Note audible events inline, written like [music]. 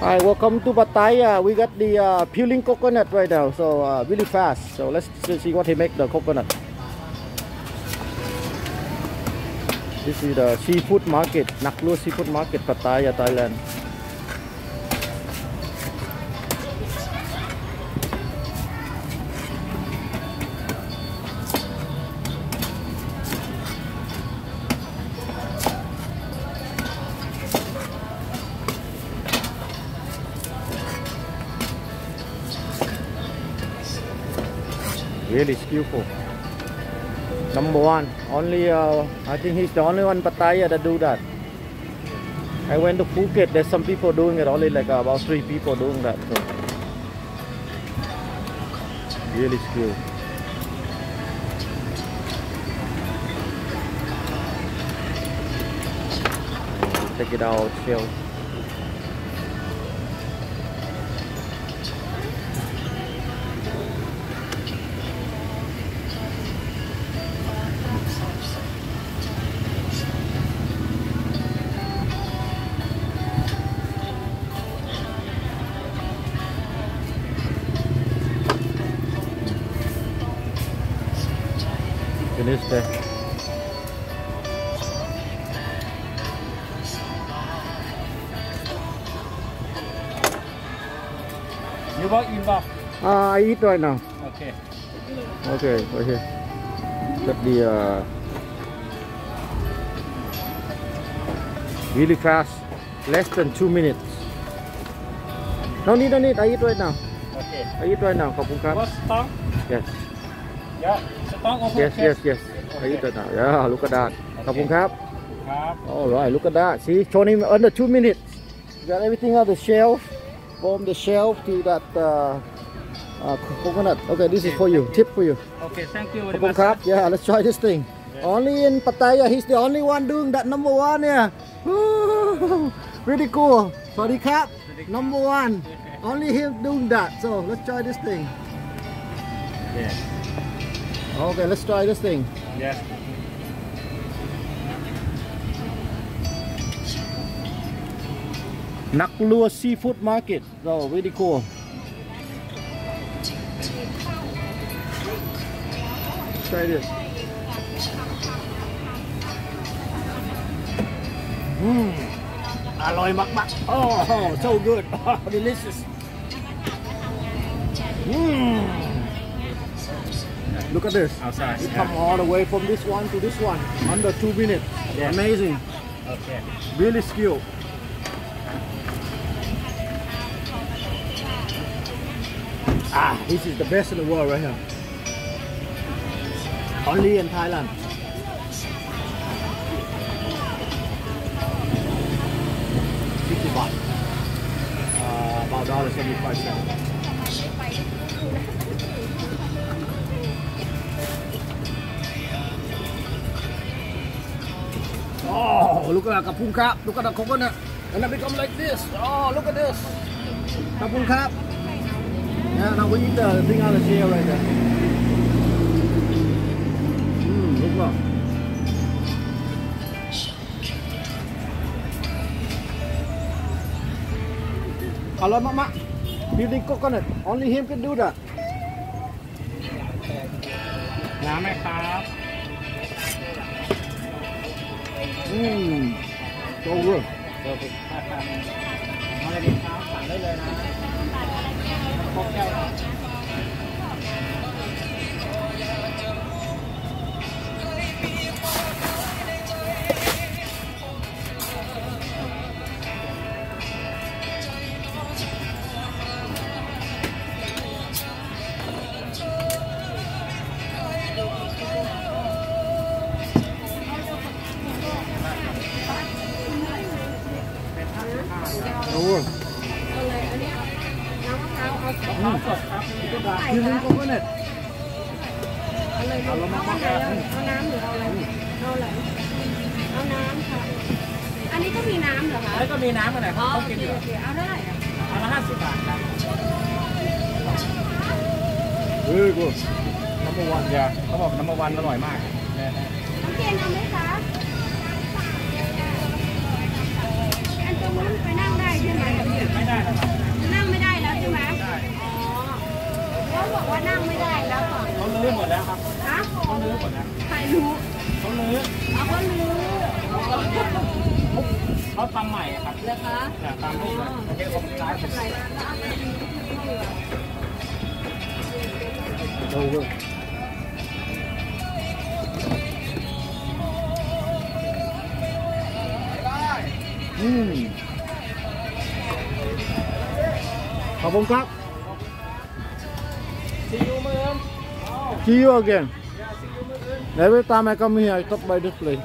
Hi, welcome to Pattaya. We got the uh, peeling coconut right now, so uh, really fast. So let's see what he make the coconut. This is the seafood market, Naklua Seafood Market, Pattaya, Thailand. Really skillful number one. Only uh, I think he's the only one Pattaya that do that. I went to Phuket. There's some people doing it. Only like uh, about three people doing that so. Really skilled take it out shell finish there. You work in Bob? Uh, I eat right now. Okay. Okay, right here. Got the uh, really fast, less than two minutes. No need, no need. I eat right now. Okay. I eat right now. ขอบคุณครับ What stock? Yes, Yeah. Stock open yes, okay. yes, yes. I eat right now. Yeah, look at that. ขอบคุณครับ ครับ All right, look at that. See, showing him under two minutes. You got everything on the shelf, from the shelf to that uh, uh, coconut. Okay, this is for you. Tip for you. Okay, thank you ข very อบคุณ much. ครับ Yeah, let's try this thing. Only in Pattaya, he's the only one doing that number one yeah. Woo! Really cool. สวัสดีครับ Number one. Only him doing that. So let's try this thing. Yeah. Okay, let's try this thing. Yeah. Naklua Seafood Market. Oh, really cool. Let's try this. Mmm. Aloy makmak. Oh, so good. [laughs] Oh, delicious. Mmm. Look at this. Outside. We Yeah. come all the way from this one to this one under two minutes. Yeah. Amazing. Okay. Really skilled. Ah, this is the best in the world right here. Only in Thailand. Fifty baht. Uh, about dollar seventy-five cents. Oh, look at that kapung kap. Look at the coconut. And it become like this. Oh, look at this. Kapung kap. Yeah, now we eat the thing out of the shell right there. Mmm, look at Hello, Mama. Peeling coconut. Only him can do that. น้ำไหมครับ Mmm. So good. เดี๋ยวไปทานกันมาเลยดีครับสั่งได้เลยนะครบแก้ว ำมะพร้าวเอาน้ำสดครับ Peeling coconut. เอาเลยเอาเอาอะไรเอาน้ำหรือเอาอะไรเอาอะไรเอาน้ำค่ะ อันนี้ก็มีน้ำเหรอคะแล้วก็มีน้ำกันไหนอ๋อเขาโอกินเคอยู่โอเคเอาได้อะเอาละห้าสิบบาทครับ Very good. number one อย่าเขาบอก number one อร่อยมากน้องเจนเอาไหมคะอันตรงนู้นไปนั่งได้ใช่ไหมไม่ได้ ลื้อหมดแล้วครับฮะเขาลื้อหมดแล้วใครรู้เขาลื้อเอาเขาลื้อเขาทำใหม่ครับเหรอคะเนี่ยทำให้เลยโอเคผมจ่ายผมจ่ายโอ้โหอืมขอบคุณครับ See you again. Every time I come here, I stop by this place.